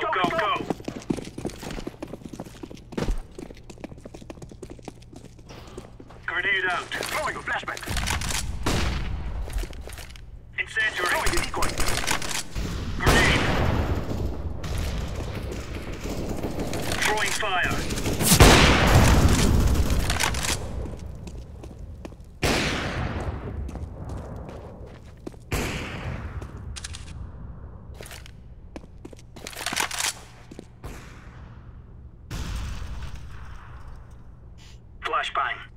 go, go, go! go. go. Grenade out. Throwing a flashback. Incendiary. Throwing the decoy. Grenade. Throwing fire. Espanha.